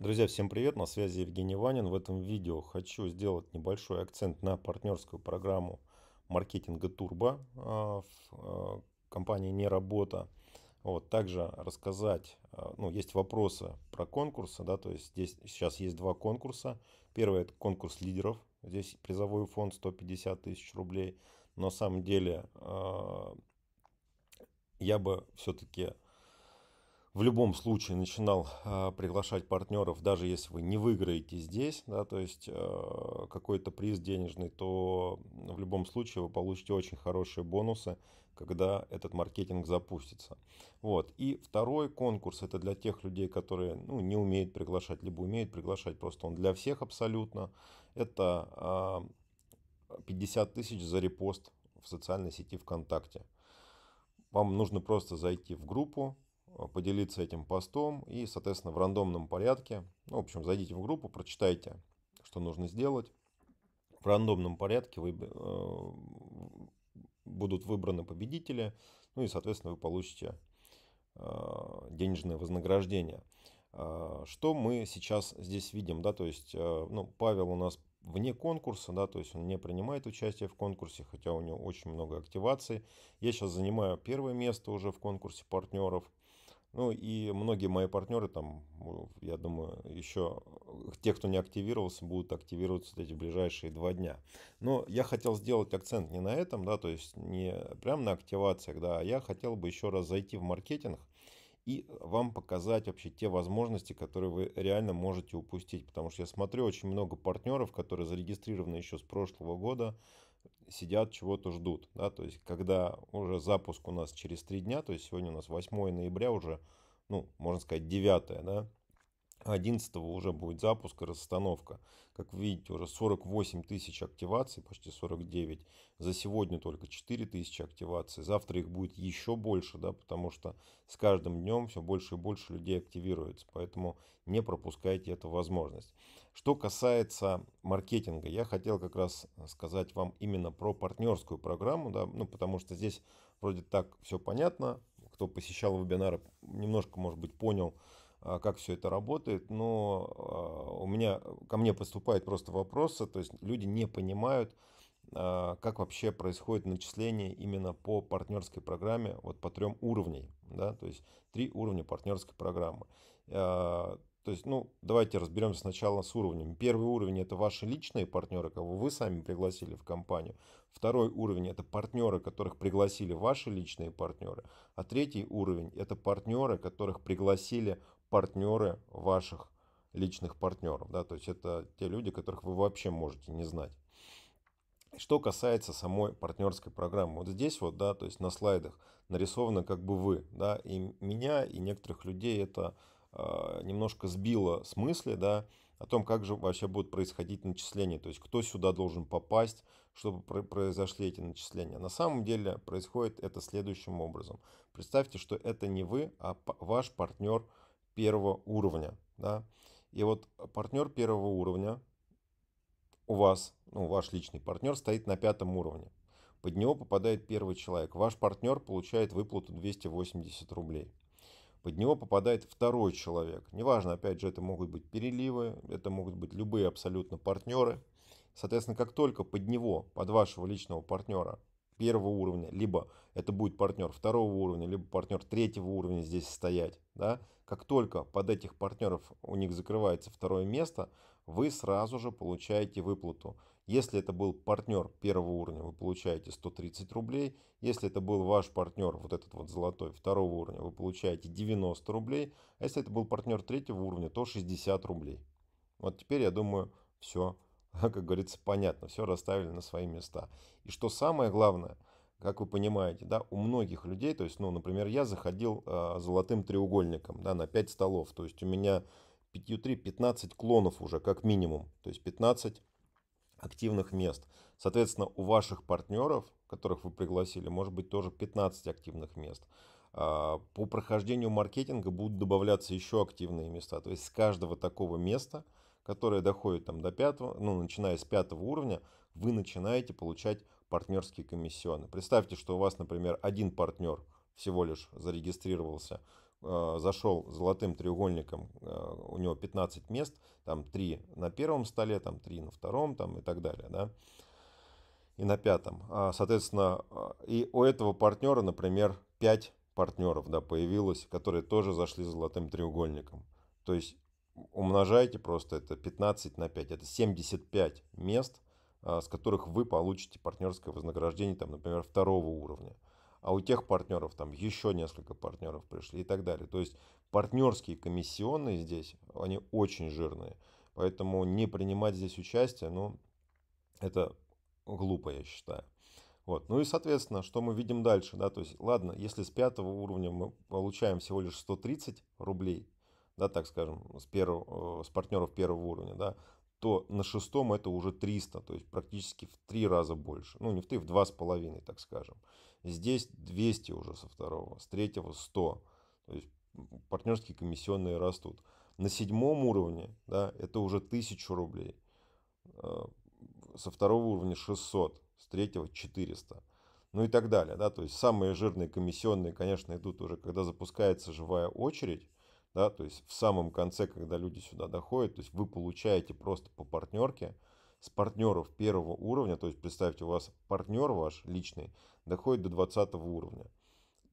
Друзья, всем привет! На связи Евгений Ванин. В этом видео хочу сделать небольшой акцент на партнерскую программу маркетинга Турбо а, в а, компании Неработа. Вот, также рассказать, а, ну, есть вопросы про конкурсы, да, то есть здесь сейчас есть два конкурса. Первый это конкурс лидеров, здесь призовой фонд 150 тысяч рублей. Но на самом деле я бы все-таки в любом случае начинал э, приглашать партнеров, даже если вы не выиграете здесь, да, то есть э, какой-то приз денежный, то в любом случае вы получите очень хорошие бонусы, когда этот маркетинг запустится. Вот. И второй конкурс это для тех людей, которые ну, не умеют приглашать, либо умеют приглашать, просто он для всех абсолютно. Это э, 50 тысяч за репост в социальной сети ВКонтакте. Вам нужно просто зайти в группу, поделиться этим постом и, соответственно, в рандомном порядке, ну, в общем, зайдите в группу, прочитайте, что нужно сделать. В рандомном порядке вы, э, будут выбраны победители, ну и, соответственно, вы получите э, денежное вознаграждение. Э, что мы сейчас здесь видим, да, то есть, э, ну, Павел у нас вне конкурса, да, то есть он не принимает участие в конкурсе, хотя у него очень много активаций. Я сейчас занимаю первое место уже в конкурсе партнеров. Ну и многие мои партнеры там, я думаю, еще те, кто не активировался, будут активироваться эти ближайшие два дня. Но я хотел сделать акцент не на этом, да, то есть не прям на активациях, да, а я хотел бы еще раз зайти в маркетинг и вам показать вообще те возможности, которые вы реально можете упустить. Потому что я смотрю очень много партнеров, которые зарегистрированы еще с прошлого года, сидят, чего-то ждут. Да? То есть, когда уже запуск у нас через три дня, то есть сегодня у нас 8 ноября уже, ну, можно сказать, 9, да, 11 уже будет запуск и расстановка. Как вы видите, уже 48 тысяч активаций, почти 49. За сегодня только 4 тысячи активаций. Завтра их будет еще больше, да, потому что с каждым днем все больше и больше людей активируется. Поэтому не пропускайте эту возможность. Что касается маркетинга, я хотел как раз сказать вам именно про партнерскую программу, да, ну, потому что здесь вроде так все понятно. Кто посещал вебинары, немножко, может быть, понял, как все это работает, но а, у меня, ко мне поступают просто вопросы, то есть люди не понимают, а, как вообще происходит начисление именно по партнерской программе, вот по трем уровням, да, то есть три уровня партнерской программы. То есть, ну, давайте разберемся сначала с уровнем. Первый уровень – это ваши личные партнеры, кого вы сами пригласили в компанию. Второй уровень – это партнеры, которых пригласили ваши личные партнеры. А третий уровень – это партнеры, которых пригласили партнеры ваших личных партнеров. Да? То есть это те люди, которых вы вообще можете не знать. Что касается самой партнерской программы, вот здесь вот, да, то есть на слайдах нарисовано как бы вы, да, и меня, и некоторых людей это э, немножко сбило с мысли, да, о том, как же вообще будут происходить начисления, то есть кто сюда должен попасть, чтобы произошли эти начисления. На самом деле происходит это следующим образом. Представьте, что это не вы, а ваш партнер первого уровня. Да? И вот партнер первого уровня у вас, ну, ваш личный партнер стоит на пятом уровне. Под него попадает первый человек. Ваш партнер получает выплату 280 рублей. Под него попадает второй человек. Неважно, опять же, это могут быть переливы, это могут быть любые абсолютно партнеры. Соответственно, как только под него, под вашего личного партнера первого уровня, либо это будет партнер второго уровня, либо партнер третьего уровня здесь стоять, да, как только под этих партнеров у них закрывается второе место, вы сразу же получаете выплату. Если это был партнер первого уровня, вы получаете 130 рублей. Если это был ваш партнер, вот этот вот золотой второго уровня, вы получаете 90 рублей. А если это был партнер третьего уровня, то 60 рублей. Вот теперь, я думаю, все как говорится, понятно, все расставили на свои места. И что самое главное, как вы понимаете, да, у многих людей, то есть, ну, например, я заходил э, золотым треугольником, да, на 5 столов, то есть у меня 5-3, 15 клонов уже, как минимум, то есть 15 активных мест. Соответственно, у ваших партнеров, которых вы пригласили, может быть тоже 15 активных мест. По прохождению маркетинга будут добавляться еще активные места. То есть с каждого такого места – которая доходит там до пятого, ну, начиная с пятого уровня, вы начинаете получать партнерские комиссионы. Представьте, что у вас, например, один партнер всего лишь зарегистрировался э, зашел золотым треугольником, э, у него 15 мест, там 3 на первом столе, там 3 на втором, там и так далее, да, и на пятом. А, соответственно, э, и у этого партнера, например, 5 партнеров, да, появилось, которые тоже зашли золотым треугольником. То есть умножайте просто это 15 на 5, это 75 мест, а, с которых вы получите партнерское вознаграждение, там, например, второго уровня. А у тех партнеров там еще несколько партнеров пришли и так далее. То есть партнерские комиссионные здесь, они очень жирные. Поэтому не принимать здесь участие, ну, это глупо, я считаю. Вот. Ну и, соответственно, что мы видим дальше, да, то есть, ладно, если с пятого уровня мы получаем всего лишь 130 рублей, да, так скажем, с, первого, э, с партнеров первого уровня, да, то на шестом это уже 300, то есть практически в три раза больше. Ну, не в три, в два с половиной, так скажем. Здесь 200 уже со второго, с третьего 100. То есть партнерские комиссионные растут. На седьмом уровне, да, это уже 1000 рублей. Э, со второго уровня 600, с третьего 400. Ну и так далее, да, то есть самые жирные комиссионные, конечно, идут уже, когда запускается живая очередь, да, то есть в самом конце, когда люди сюда доходят, то есть вы получаете просто по партнерке с партнеров первого уровня, то есть представьте, у вас партнер ваш личный доходит до 20 уровня,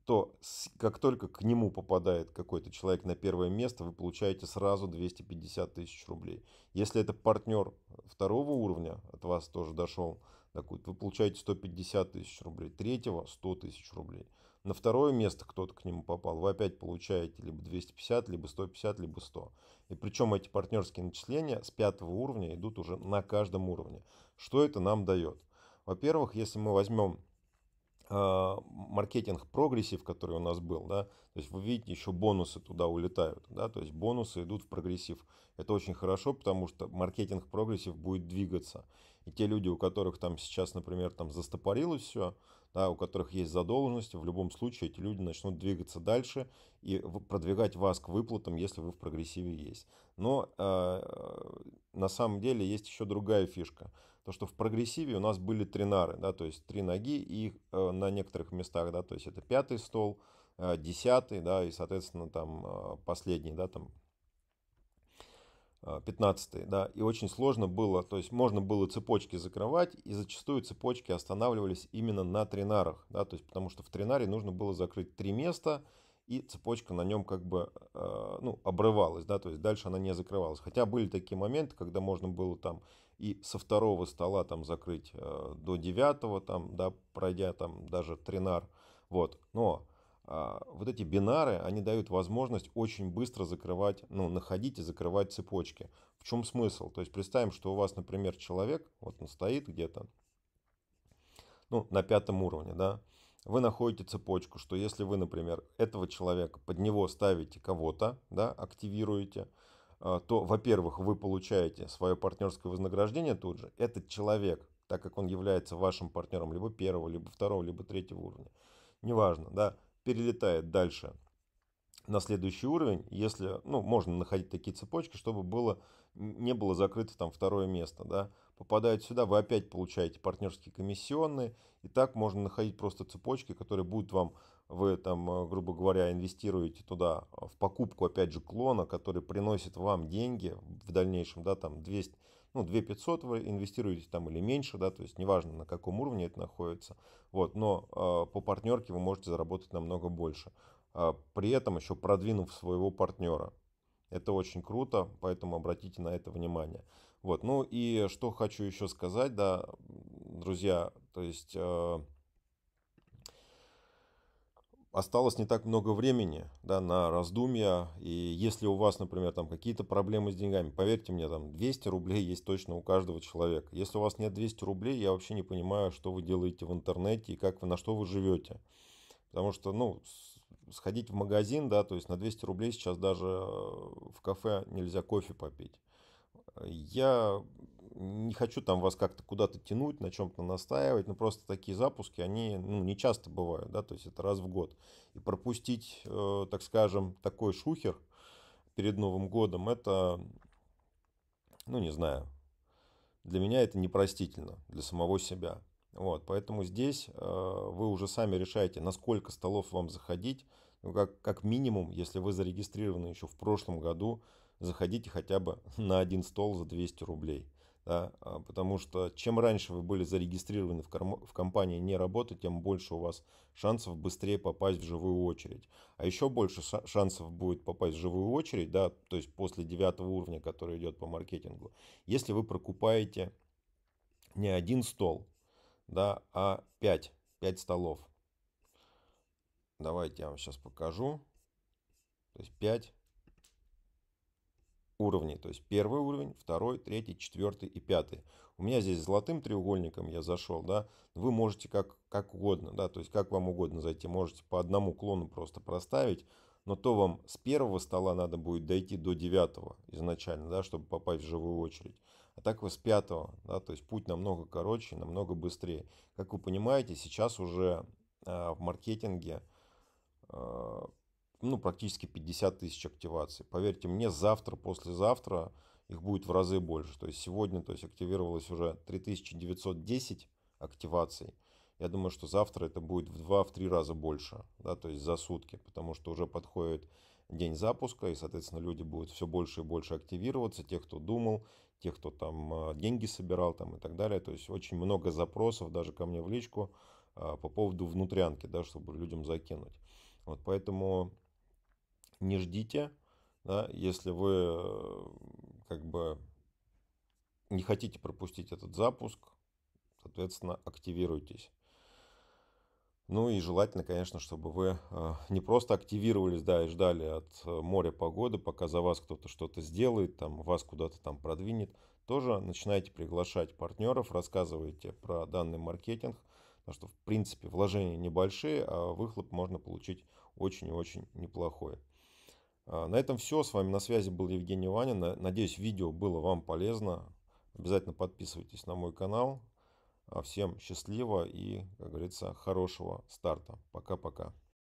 то как только к нему попадает какой-то человек на первое место, вы получаете сразу 250 тысяч рублей. Если это партнер второго уровня, от вас тоже дошел, вы получаете 150 тысяч рублей, третьего 100 тысяч рублей на второе место кто-то к нему попал, вы опять получаете либо 250, либо 150, либо 100. И причем эти партнерские начисления с пятого уровня идут уже на каждом уровне. Что это нам дает? Во-первых, если мы возьмем э, маркетинг прогрессив, который у нас был, да, то есть вы видите, еще бонусы туда улетают, да, то есть бонусы идут в прогрессив. Это очень хорошо, потому что маркетинг прогрессив будет двигаться. И те люди, у которых там сейчас, например, там застопорилось все, да, у которых есть задолженности, в любом случае эти люди начнут двигаться дальше и продвигать вас к выплатам, если вы в прогрессиве есть. Но э, на самом деле есть еще другая фишка. То, что в прогрессиве у нас были тринары, да, то есть три ноги и э, на некоторых местах, да, то есть это пятый стол, э, десятый, да, и, соответственно, там э, последний, да, там 15 да, и очень сложно было, то есть можно было цепочки закрывать, и зачастую цепочки останавливались именно на тринарах, да, то есть потому что в тринаре нужно было закрыть три места, и цепочка на нем как бы, э, ну, обрывалась, да, то есть дальше она не закрывалась. Хотя были такие моменты, когда можно было там и со второго стола там закрыть э, до девятого, там, да, пройдя там даже тринар, вот, но а, вот эти бинары, они дают возможность очень быстро закрывать, ну, находить и закрывать цепочки. В чем смысл? То есть представим, что у вас, например, человек, вот он стоит где-то, ну, на пятом уровне, да, вы находите цепочку, что если вы, например, этого человека, под него ставите кого-то, да, активируете, а, то, во-первых, вы получаете свое партнерское вознаграждение тут же. Этот человек, так как он является вашим партнером либо первого, либо второго, либо третьего уровня, неважно, да, перелетает дальше на следующий уровень, если, ну, можно находить такие цепочки, чтобы было, не было закрыто там второе место, да, попадает сюда, вы опять получаете партнерские комиссионные, и так можно находить просто цепочки, которые будут вам, вы там, э, грубо говоря, инвестируете туда в покупку, опять же, клона, который приносит вам деньги в дальнейшем, да, там 200, ну, 2 500 вы инвестируете там или меньше, да, то есть неважно на каком уровне это находится, вот, но э, по партнерке вы можете заработать намного больше, э, при этом еще продвинув своего партнера. Это очень круто, поэтому обратите на это внимание. Вот, ну и что хочу еще сказать, да, друзья, то есть... Э, осталось не так много времени да, на раздумья. И если у вас, например, там какие-то проблемы с деньгами, поверьте мне, там 200 рублей есть точно у каждого человека. Если у вас нет 200 рублей, я вообще не понимаю, что вы делаете в интернете и как вы, на что вы живете. Потому что, ну, сходить в магазин, да, то есть на 200 рублей сейчас даже в кафе нельзя кофе попить. Я не хочу там вас как-то куда-то тянуть, на чем-то настаивать, но просто такие запуски, они ну, не часто бывают, да, то есть это раз в год. И пропустить, э, так скажем, такой шухер перед Новым годом, это, ну не знаю, для меня это непростительно, для самого себя. Вот, поэтому здесь э, вы уже сами решаете, на сколько столов вам заходить, ну, как, как минимум, если вы зарегистрированы еще в прошлом году, заходите хотя бы на один стол за 200 рублей. Да, а, потому что чем раньше вы были зарегистрированы в, ком- в компании не работать, тем больше у вас шансов быстрее попасть в живую очередь. А еще больше шансов будет попасть в живую очередь, да, то есть после девятого уровня, который идет по маркетингу, если вы прокупаете не один стол, да, а пять, пять столов. Давайте я вам сейчас покажу. То есть 5 уровней. То есть первый уровень, второй, третий, четвертый и пятый. У меня здесь золотым треугольником я зашел, да. Вы можете как, как угодно, да, то есть как вам угодно зайти. Можете по одному клону просто проставить. Но то вам с первого стола надо будет дойти до девятого изначально, да, чтобы попасть в живую очередь. А так вы с пятого, да, то есть путь намного короче, намного быстрее. Как вы понимаете, сейчас уже э, в маркетинге э, ну, практически 50 тысяч активаций. Поверьте мне, завтра, послезавтра их будет в разы больше. То есть сегодня то есть, активировалось уже 3910 активаций. Я думаю, что завтра это будет в 2-3 раза больше, да, то есть за сутки, потому что уже подходит день запуска, и, соответственно, люди будут все больше и больше активироваться, те, кто думал, те, кто там а, деньги собирал там и так далее. То есть очень много запросов даже ко мне в личку а, по поводу внутрянки, да, чтобы людям закинуть. Вот поэтому не ждите, да, если вы э, как бы не хотите пропустить этот запуск, соответственно, активируйтесь. Ну и желательно, конечно, чтобы вы э, не просто активировались, да, и ждали от э, моря погоды, пока за вас кто-то что-то сделает, там, вас куда-то там продвинет. Тоже начинайте приглашать партнеров, рассказывайте про данный маркетинг, потому что, в принципе, вложения небольшие, а выхлоп можно получить очень и очень неплохой. А, на этом все. С вами на связи был Евгений Ванин. Надеюсь, видео было вам полезно. Обязательно подписывайтесь на мой канал. А, всем счастливо и, как говорится, хорошего старта. Пока-пока.